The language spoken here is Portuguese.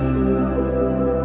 Música